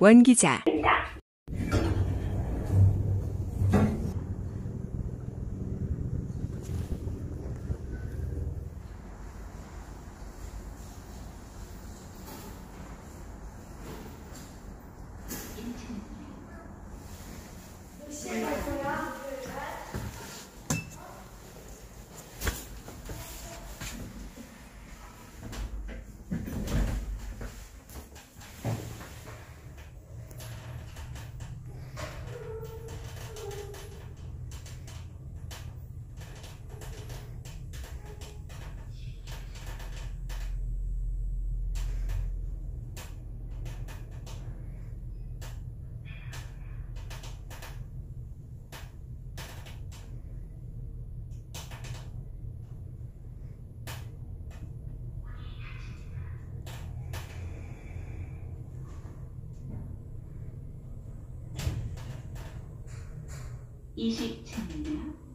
원기자, 27이네요.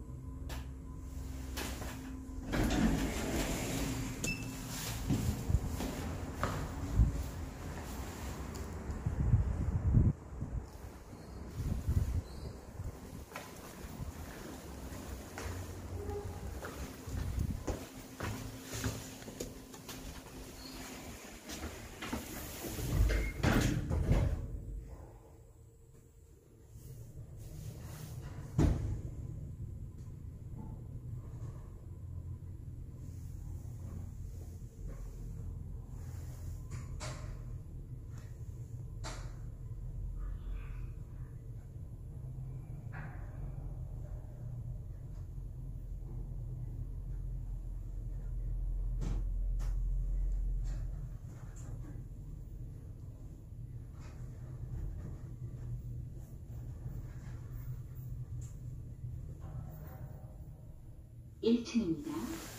1층입니다.